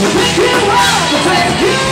Make it wild, make it